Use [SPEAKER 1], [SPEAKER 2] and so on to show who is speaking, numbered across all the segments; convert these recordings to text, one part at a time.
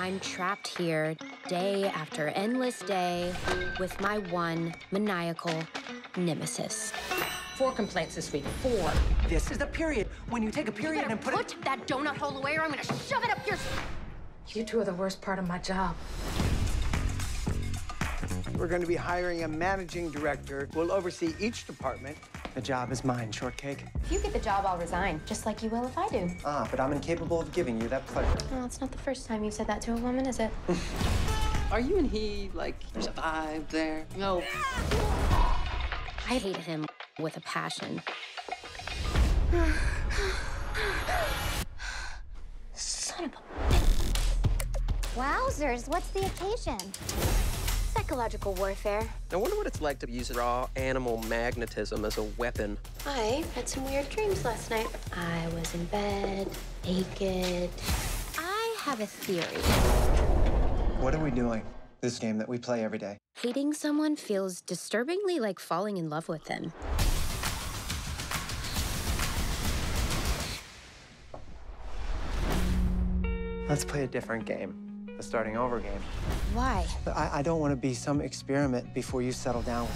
[SPEAKER 1] I'm trapped here day after endless day with my one maniacal nemesis.
[SPEAKER 2] Four complaints this week. Four.
[SPEAKER 3] This is the period when you take a period and put, it.
[SPEAKER 1] Put that donut hole away or I'm gonna shove it up your...
[SPEAKER 2] You two are the worst part of my job.
[SPEAKER 4] We're going to be hiring a managing director who will oversee each department. The job is mine, Shortcake.
[SPEAKER 1] If you get the job, I'll resign, just like you will if I do.
[SPEAKER 4] Ah, but I'm incapable of giving you that pleasure.
[SPEAKER 1] Well, it's not the first time you've said that to a woman, is it?
[SPEAKER 5] Are you and he like there's a vibe there? No.
[SPEAKER 1] I hate him with a passion. Son of a...
[SPEAKER 6] Wowzers, what's the occasion?
[SPEAKER 1] Psychological warfare.
[SPEAKER 7] I wonder what it's like to use raw animal magnetism as a weapon.
[SPEAKER 1] I had some weird dreams last night. I was in bed, naked. I have a theory.
[SPEAKER 4] What are we doing? This game that we play every day.
[SPEAKER 1] Hating someone feels disturbingly like falling in love with them.
[SPEAKER 4] Let's play a different game. A starting over game.
[SPEAKER 1] Why?
[SPEAKER 4] I, I don't want to be some experiment before you settle down.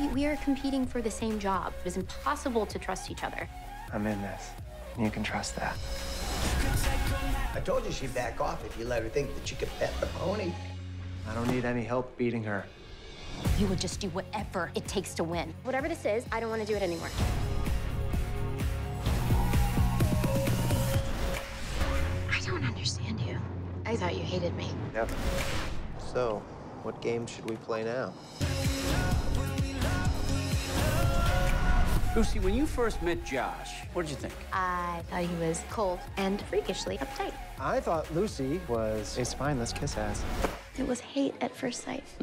[SPEAKER 1] We, we are competing for the same job. It is impossible to trust each other.
[SPEAKER 4] I'm in this. And you can trust that.
[SPEAKER 8] I told you she'd back off if you let her think that she could pet the pony.
[SPEAKER 4] I don't need any help beating her.
[SPEAKER 1] You would just do whatever it takes to win. Whatever this is, I don't want to do it anymore. I thought you hated me.
[SPEAKER 8] Yep. So, what game should we play now?
[SPEAKER 5] Lucy, when you first met Josh, what did you think?
[SPEAKER 1] I thought he was cold and freakishly uptight.
[SPEAKER 4] I thought Lucy was a spineless kiss ass.
[SPEAKER 1] It was hate at first sight.